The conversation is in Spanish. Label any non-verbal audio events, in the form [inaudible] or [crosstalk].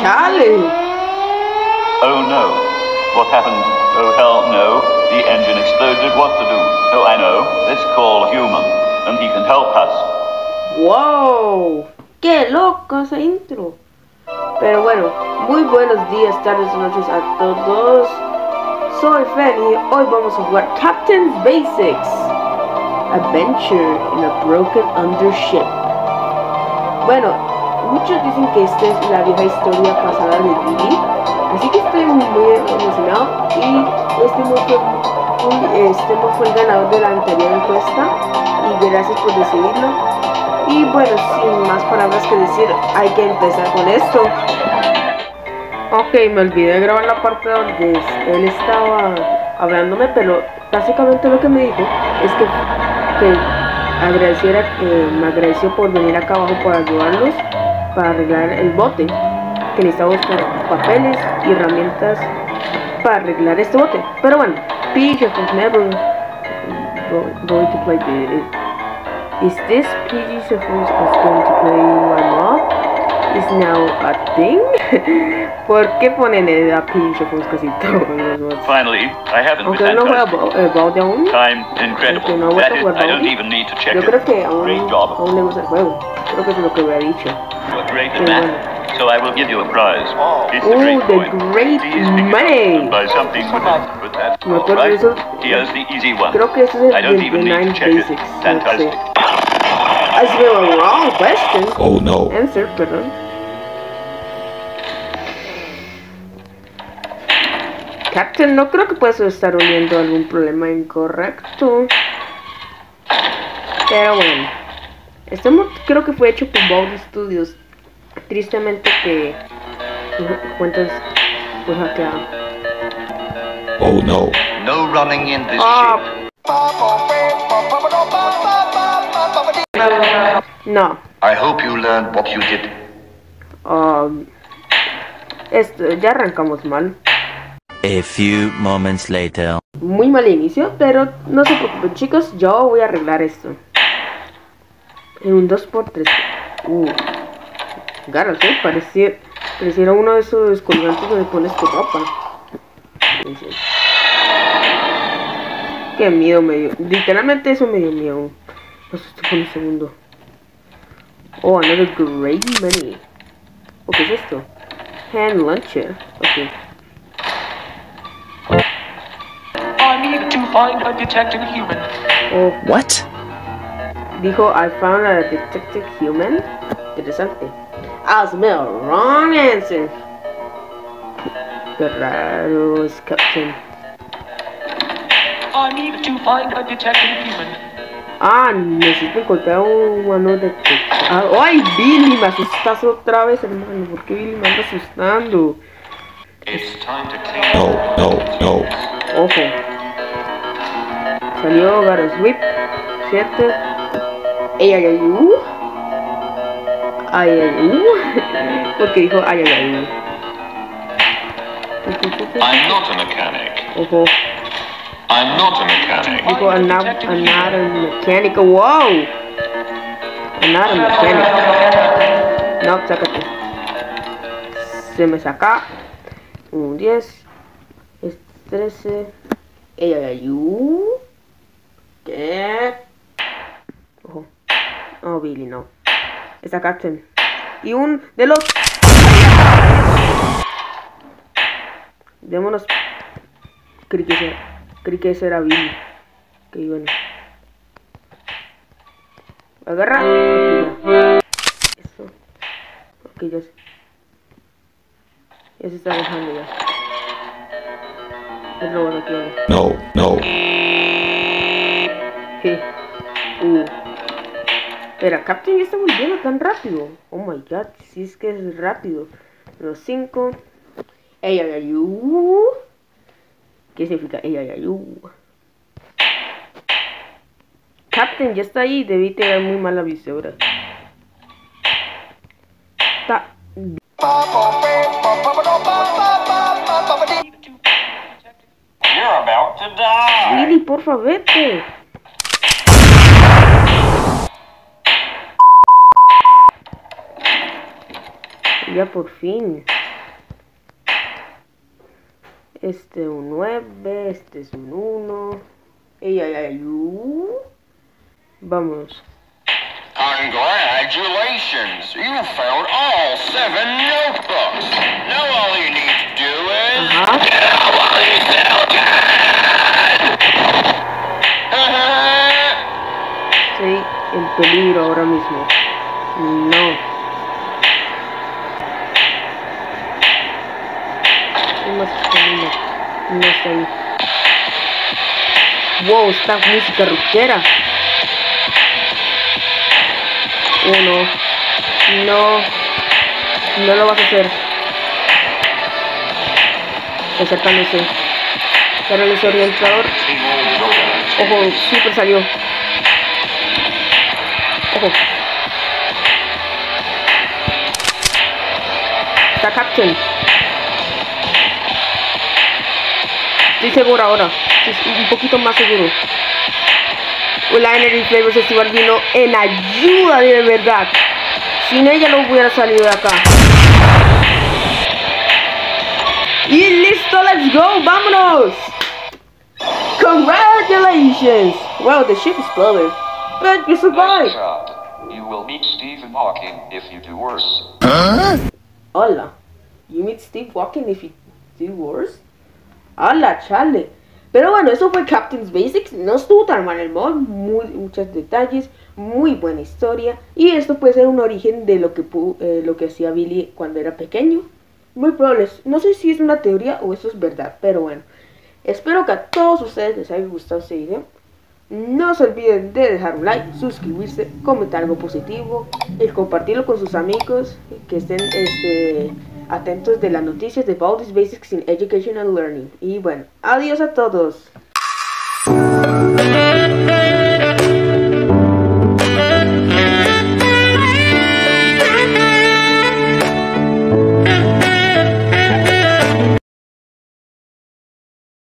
Charlie! Oh no. What happened? Oh hell no. The engine exploded. What to do? Oh, I know. Let's call Human, and he can help us. ¡Wow! ¡Qué loco ese intro! Pero bueno, muy buenos días, tardes, noches a todos. Soy Fen y hoy vamos a jugar Captain's Basics Adventure in a Broken Undership. Bueno, muchos dicen que esta es la vieja historia pasada de Billy, así que estoy muy emocionado y este un- este fue el ganador de la anterior encuesta y gracias por decidirlo. Y bueno, sin más palabras que decir, hay que empezar con esto. Ok, me olvidé de grabar la parte donde él estaba hablándome, pero básicamente lo que me dijo es que, que agradeciera, me agradeció por venir acá abajo para ayudarlos para arreglar el bote, que necesitaba buscar papeles y herramientas para arreglar este bote. Pero bueno, PJ never go- going to play the, Is this is going to play my mom? Is now a thing? [laughs] ¿Por qué ponen a PG Shuffles casi todos? Finally, I haven't Aunque no juega Bo- eh, Bowdy aún, Time incredible. Aunque no ha That vuelto a is, jugar I don't even need to check yo it. creo que aún, Great job. aún le gusta el juego. Creo que es lo que hubiera dicho. Great Qué bueno. So I will give you a prize. It's Ooh, a great the coin. great Please pick it money. and something with it. With that. Me All acuerdo right. eso. Here's the easy one. Creo que ese es I don't de, even need to check it. Basics. No sé. Fantastic. Has been a wrong question. Oh no. Answer, perdón. Captain, no creo que puedas estar uniendo algún problema incorrecto. Pero bueno. Este mod creo que fue hecho por Bowdy Studios. Tristemente que [laughs] cuentas pues hackeado. Oh no. No running in this Ah. No. I hope you learned what you did. Um, esto, ya arrancamos mal. A few moments later. muy mal inicio, pero no se preocupen chicos, yo voy a arreglar esto. En un 2x3. Uh. Ganas, eh, parecía, pareciera uno de esos colgantes donde pones tu ropa. Qué miedo me dio. Literalmente eso me dio miedo. No sé, por un segundo. Oh, another great money. ¿O qué es esto? Hand launcher. Ok. Find a detective human. Oh, What? Dijo, I found a detected human. Interesante. I smell wrong answer. Qué raro es Captain. I need to find a detected human. Ah, necesito encontrar un humano de... Ah, ¡Ay, Billy! Me asustas otra vez, hermano. ¿Por qué Billy me anda asustando? It's time to clean No, no, no. Ojo. Salió Garo Sweep. 7. Ay, ay, ay, uh. Ay, ay, uh. [laughs] Porque dijo ay, ay, ay, uh. I'm not a mechanic. Ojo. I'm not a mechanic. Dijo I'm not, I'm not a mechanic. Wow. I'm not a mechanic. No, sácate. Se me saca. Un 10. Es 13. Ay, ay, ay, uh. ¿Qué? Ojo. Oh, Billy, no. Está Captain. Y un de los. Démonos. Creí que ese, que ese Billy. Que bueno. Agarra. Eso. Ok, ya se. Ya se está dejando ya. Robot aquí ahora. No, no. Uh. Espera, Captain ya está volviendo tan rápido. Oh my god, si es que es rápido. Los 5. Ey, ay, ay, uh. ¿Qué significa ey, ay, ay, uh? Captain ya está ahí. Debí tener muy mala visora. Está. porfa, vete. Ya por fin. Este es un 9, este es un 1. Ey, ay, ay, uh. Vamos. Congratulations! You found all seven notebooks. Now all you need to do is. Ajá. Estoy en peligro ahora mismo. No. ¿Qué más camino? No está ahí. Wow, esta música rockera. No. No. No lo vas a hacer. Acercándose. Pero el desorientador. Ojo, super salió. Ojo. Está Captain. Estoy seguro ahora. Estoy un poquito más seguro. La Energy Flavors Festival vino en ayuda de verdad. Sin ella no hubiera salido de acá. Y listo, let's go, vámonos. Congratulations. Wow, the ship exploded. But you survived. You will meet Stephen Hawking if you do worse. Hola. You meet Steve Walking if you do worse. Hola, chale. Pero bueno, eso fue Captain's Basics. No estuvo tan mal el mod. Muy, muchos detalles. Muy buena historia. Y esto puede ser un origen de lo que, eh, lo que hacía Billy cuando era pequeño. Muy probable. No sé si es una teoría o eso es verdad. Pero bueno. Espero que a todos ustedes les haya gustado este video. No se olviden de dejar un like, suscribirse, comentar algo positivo y compartirlo con sus amigos que estén este, atentos de las noticias de Baldur's Basics in Education and Learning. Y bueno, adiós a todos.